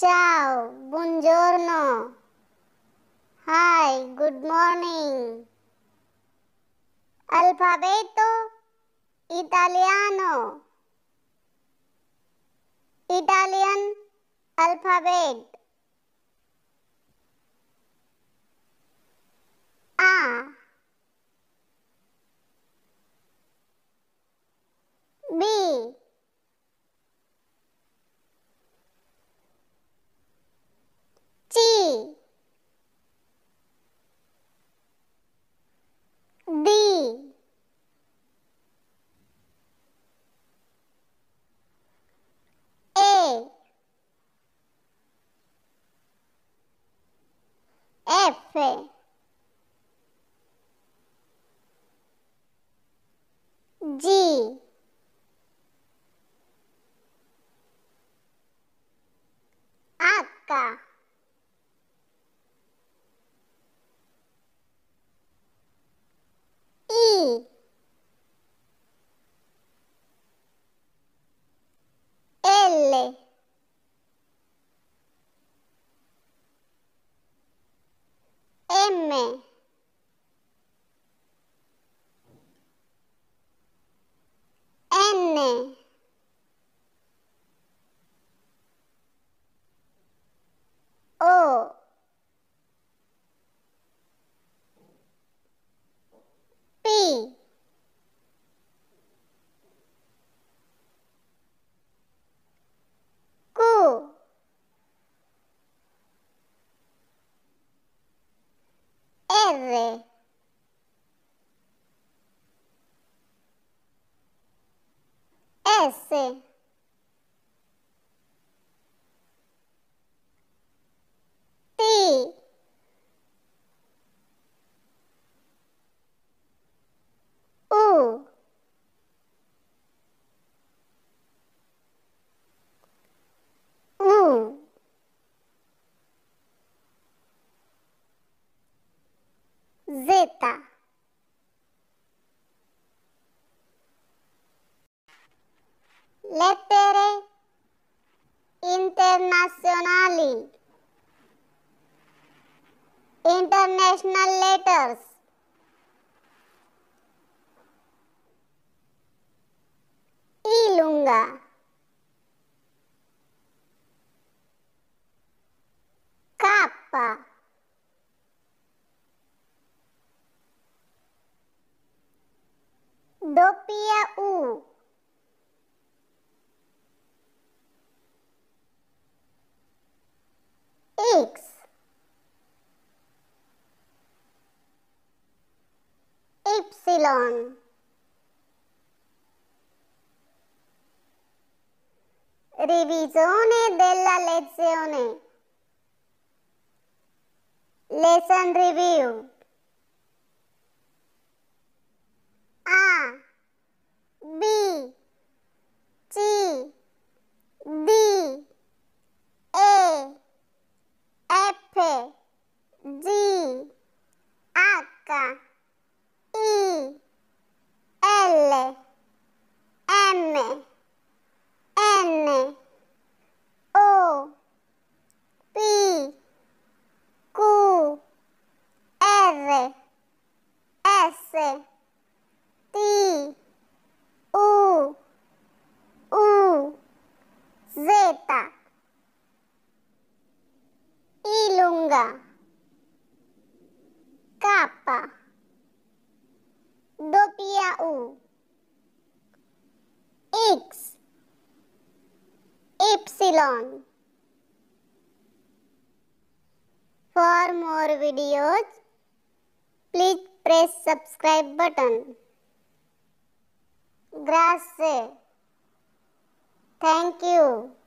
Ciao, buongiorno. Hi, good morning. Alfabeto italiano. Italian alphabet. Về. people. nueve. S. Z. Lettere internazionali. International letters. Ilunga. Doppia U. X. Epsilon. Revisione della lezione. Lesson review. B. C. D. E. F. G. H. I. L. M. N. O. P. Q. R. S. K. Doppia U. X. Epsilon. For more videos, please press subscribe button. Grazie. Thank you.